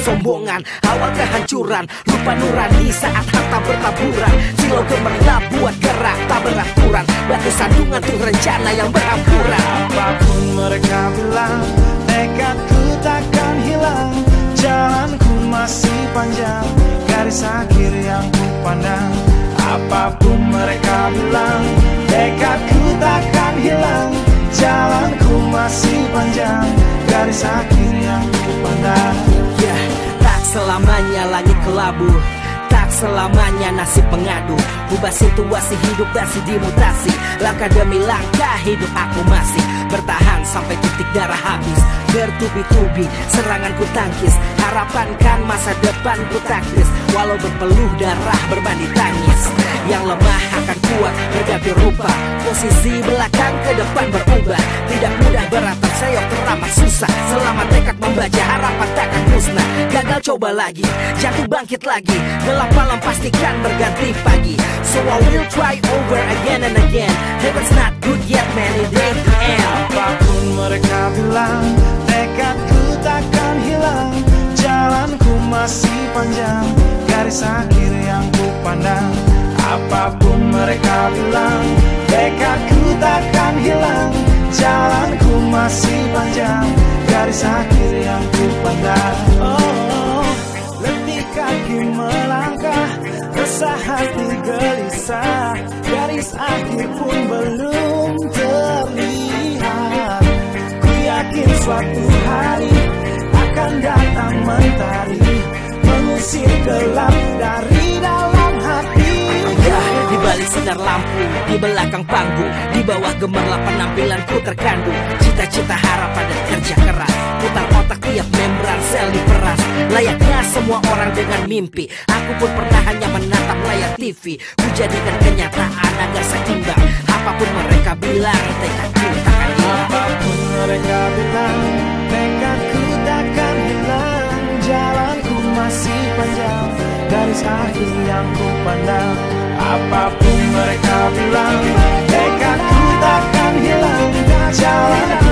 kesombongan Awal kehancuran Lupa nurani saat harta bertaburan. Silau gemerlap buat gerak tak beraturan. Batu sandungan tuh rencana yang berampuran Apa pun mereka bilang Tekadku takkan hilang. Jalanku masih panjang Garis akhir yang ku pandang. Apa pun mereka bilang Tekadku takkan hilang. Jalanku masih panjang Garis akhir selamanya langit kelabu. Tak selamanya nasib pengadu. Ubah situasi hidup masih dimutasi. Langkah demi langkah hidup aku masih. Bertahan sampai titik darah habis. Bertubi-tubi serangan ku tangkis. Harapan kan masa depan ku taktis. Walau berpeluh darah berbanding tangis. Yang lemah akan kuat berganti rupa. Posisi belakang ke depan berubah. Tidak mudah coba lagi, jatuh bangkit lagi. Gelap malam pastikan berganti pagi. So I will try over again and again. Heaven's not good yet man, it ain't the end. Apa pun mereka bilang Tekadku takkan hilang. Jalanku masih panjang Garis akhir yang ku pandang. Apa pun mereka bilang Tekadku takkan hilang. Jalanku masih panjang Garis akhir yang ku pandang. Oh, kaki melangkah Resah hati gelisah Garis akhir pun belum terlihat. Ku yakin suatu hari sinar lampu, di belakang panggung, di bawah gemerlap penampilanku terkandung. Cita-cita harapan dan kerja keras, putar otak tiap membran sel diperas. Layaknya semua orang dengan mimpi, aku pun pernah hanya menatap layar TV. Ku jadikan kenyataan agar seimbang. Apa pun mereka bilang, tekadku takkan hilang. Apa pun mereka bilang Tekadku takkan hilang Jalanku masih panjang Garis akhir yang ku pandang Apa pun mereka bilang Tekadku takkan hilang. Jalanku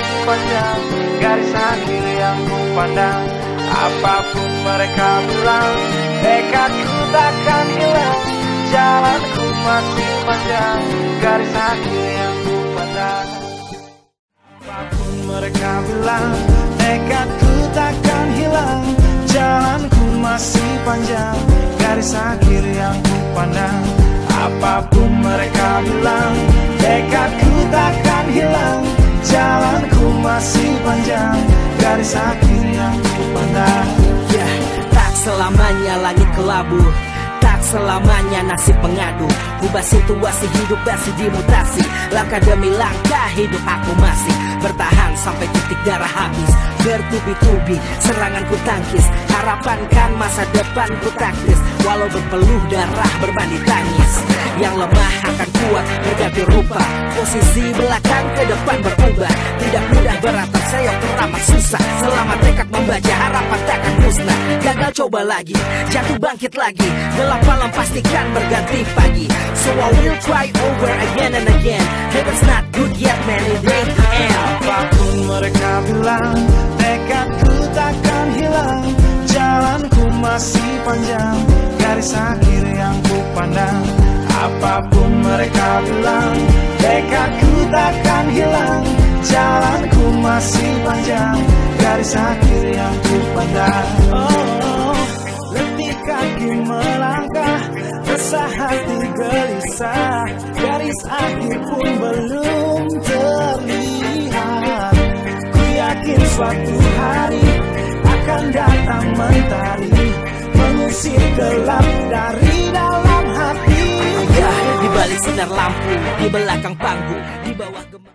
Panjang Garis akhir yang ku pandang Apa pun mereka bilang Tekadku takkan hilang. Jalanku masih panjang Garis akhir yang ku pandang Apa pun mereka bilang Tekadku takkan hilang. Jalanku masih panjang Garis akhir yang ku pandang Apa pun mereka bilang Tekadku selamanya nasib pengadu. Ubah situasi hidup masih dimutasi. Langkah demi langkah hidup aku masih Bertahan sampai titik darah habis. Bertubi-tubi serangan ku tangkis. Harapan kan masa depan ku taktis. Walau berpeluh darah berbanding tangis. Yang lemah akan kuat berganti rupa. Posisi belakang ke depan berubah. Tidak mudah beratap seyok teramat susah. Selama membaca harapan takkan musnah. Gagal coba lagi, jatuh bangkit lagi. Gelap malam pastikan berganti pagi. So I will try over again and again. Heaven's not good yet man, it ain't the end. Apa pun mereka bilang Tekadku takkan hilang. Jalanku masih panjang Garis akhir yang ku pandang. Apa pun mereka bilang Tekadku takkan hilang. Jalanku masih panjang Garis akhir yang ku pandang. Oh, letih kaki melangkah Resah hati gelisah. Garis akhir pun belum terlihat. Ku yakin suatu hari Akan datang mentari Mengusir gelap dari dalam hati. Di balik sinar lampu, di belakang panggung, di bawah gemar